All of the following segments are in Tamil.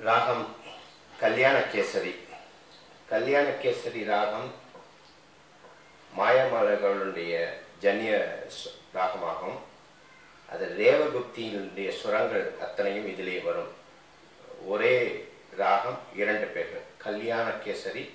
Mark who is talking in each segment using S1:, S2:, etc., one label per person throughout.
S1: ராகம் கல்யாண கேசரி கல்யாண கேசரி ராகம் மாயமலர்களுடைய ஜன்ய சு- ராகமாகும். அது ரேவகுப்தியினுடைய சுரங்கள் அத்தனையும் இதிலே வரும். ஒரே ராகம் இரண்டு பேர்கள். கல்யாண கேசரி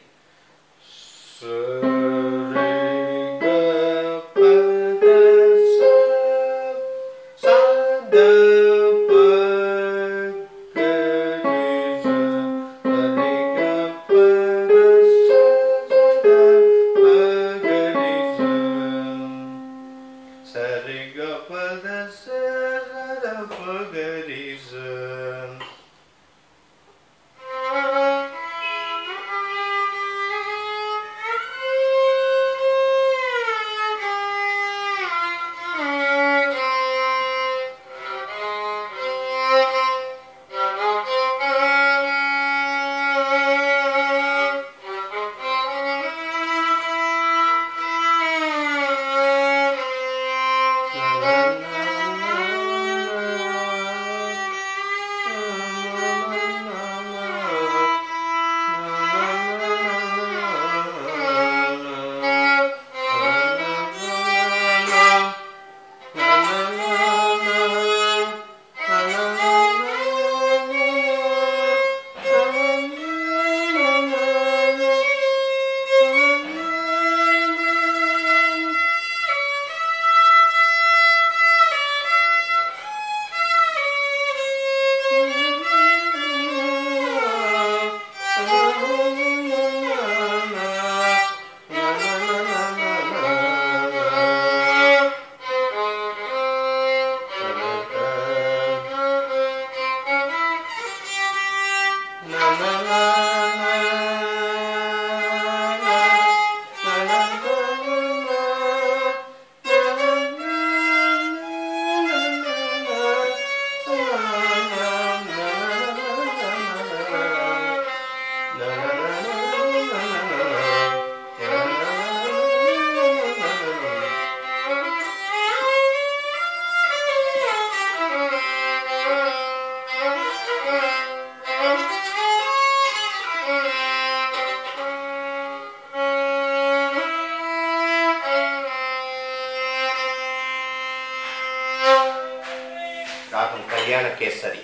S1: ராகம் கல்யாண கேசரி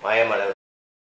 S1: மாயமலர்